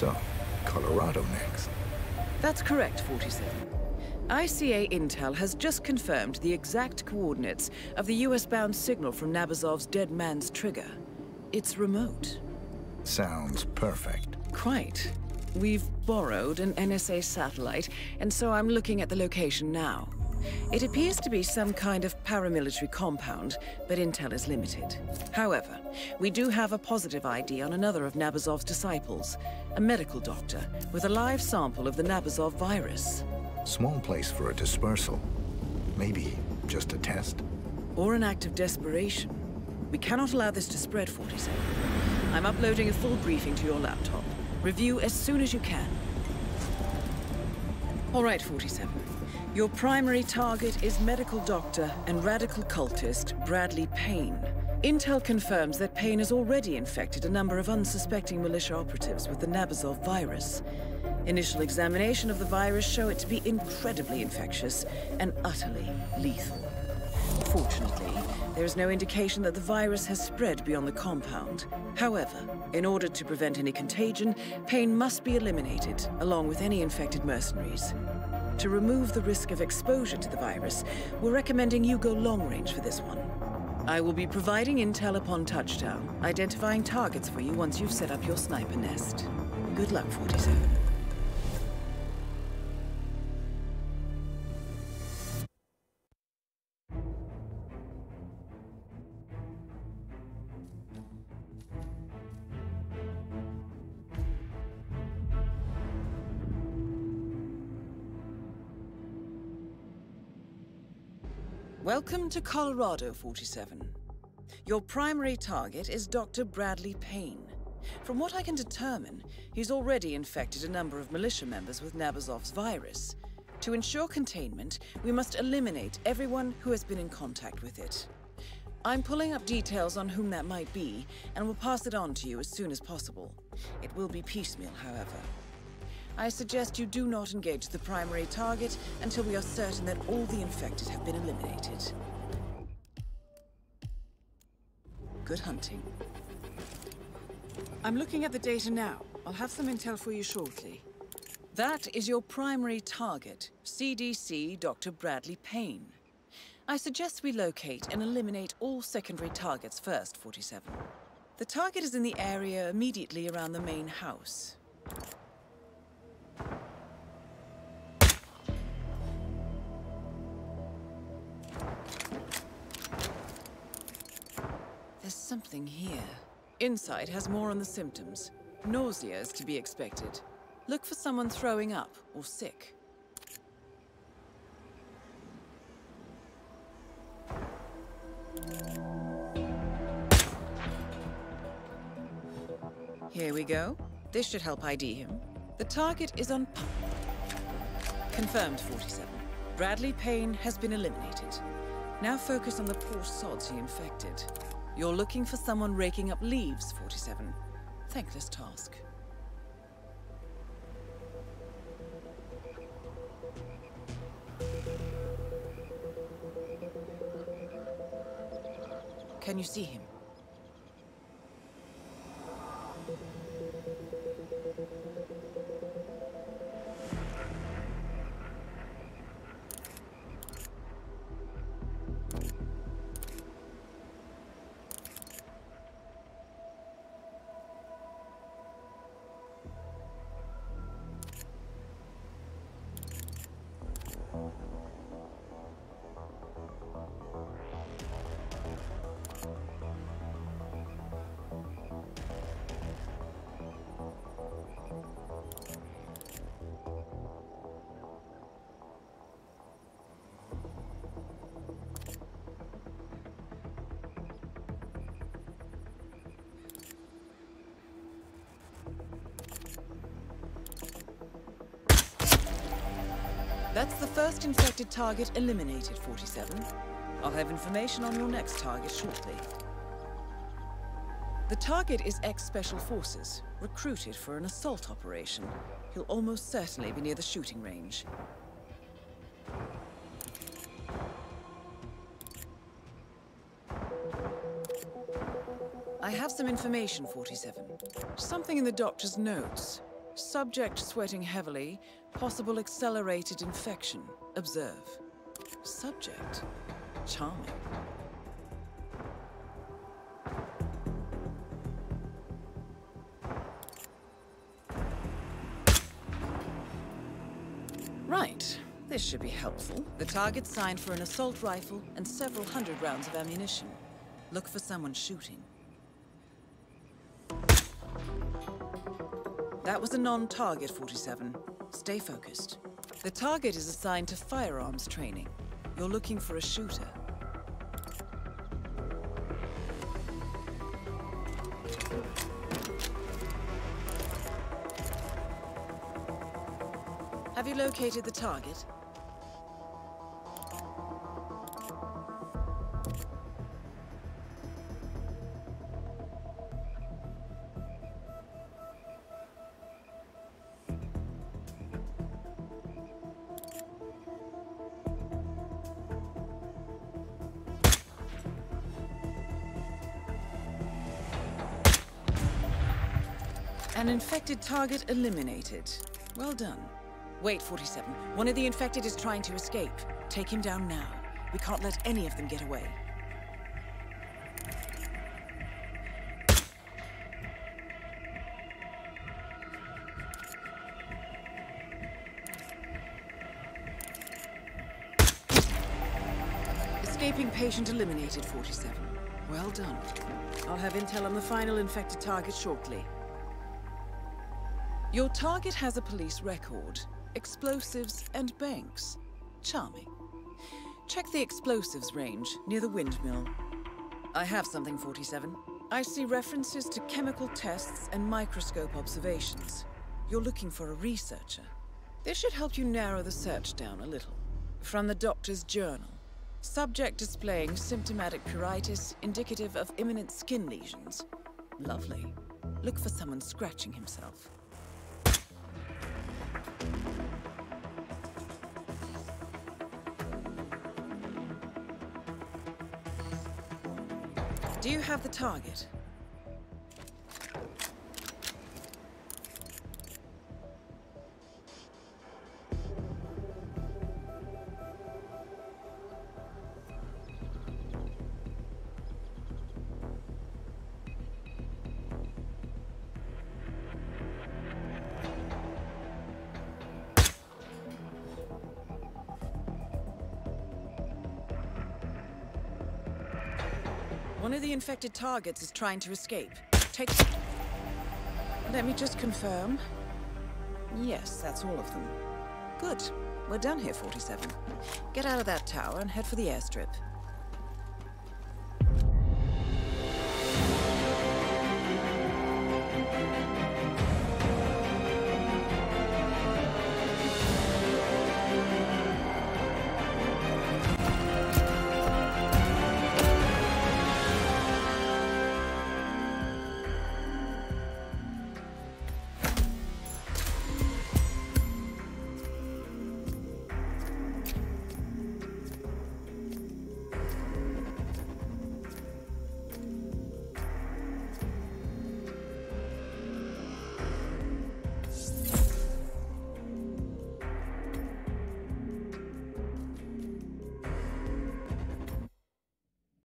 So, Colorado next. That's correct, 47. ICA Intel has just confirmed the exact coordinates of the US-bound signal from Nabazov's Dead Man's Trigger. It's remote. Sounds perfect. Quite. We've borrowed an NSA satellite, and so I'm looking at the location now. It appears to be some kind of paramilitary compound, but intel is limited. However, we do have a positive ID on another of Nabazov's disciples, a medical doctor with a live sample of the Nabazov virus. Small place for a dispersal. Maybe just a test? Or an act of desperation. We cannot allow this to spread, 47. I'm uploading a full briefing to your laptop. Review as soon as you can. All right, 47. Your primary target is medical doctor and radical cultist Bradley Paine. Intel confirms that Paine has already infected a number of unsuspecting militia operatives with the Nabazov virus. Initial examination of the virus show it to be incredibly infectious and utterly lethal. Fortunately, there is no indication that the virus has spread beyond the compound. However, in order to prevent any contagion, Paine must be eliminated, along with any infected mercenaries. To remove the risk of exposure to the virus, we're recommending you go long range for this one. I will be providing intel upon touchdown, identifying targets for you once you've set up your sniper nest. Good luck, 47. Welcome to Colorado, 47. Your primary target is Dr. Bradley Paine. From what I can determine, he's already infected a number of militia members with Nabazov's virus. To ensure containment, we must eliminate everyone who has been in contact with it. I'm pulling up details on whom that might be, and will pass it on to you as soon as possible. It will be piecemeal, however. I suggest you do not engage the primary target until we are certain that all the infected have been eliminated. Good hunting. I'm looking at the data now. I'll have some intel for you shortly. That is your primary target, CDC Dr. Bradley Paine. I suggest we locate and eliminate all secondary targets first, 47. The target is in the area immediately around the main house. There's something here. Inside has more on the symptoms. Nausea is to be expected. Look for someone throwing up or sick. Here we go. This should help ID him. The target is on... Confirmed, 47. Bradley Paine has been eliminated. Now focus on the poor sods he infected. You're looking for someone raking up leaves, 47. Thankless task. Can you see him? That's the first infected target eliminated, 47. I'll have information on your next target shortly. The target is ex-Special Forces, recruited for an assault operation. He'll almost certainly be near the shooting range. I have some information, 47. Something in the doctor's notes. Subject sweating heavily. Possible accelerated infection. Observe. Subject. Charming. Right. This should be helpful. The target's signed for an assault rifle and several hundred rounds of ammunition. Look for someone shooting. That was a non-target, 47. Stay focused. The target is assigned to firearms training. You're looking for a shooter. Have you located the target? An infected target eliminated. Well done. Wait, 47. One of the infected is trying to escape. Take him down now. We can't let any of them get away. Escaping patient eliminated, 47. Well done. I'll have intel on the final infected target shortly. Your target has a police record, explosives and banks. Charming. Check the explosives range near the windmill. I have something, 47. I see references to chemical tests and microscope observations. You're looking for a researcher. This should help you narrow the search down a little. From the doctor's journal. Subject displaying symptomatic pruritus indicative of imminent skin lesions. Lovely. Look for someone scratching himself. Do you have the target? One of the infected targets is trying to escape. Take... Let me just confirm. Yes, that's all of them. Good. We're done here, 47. Get out of that tower and head for the airstrip.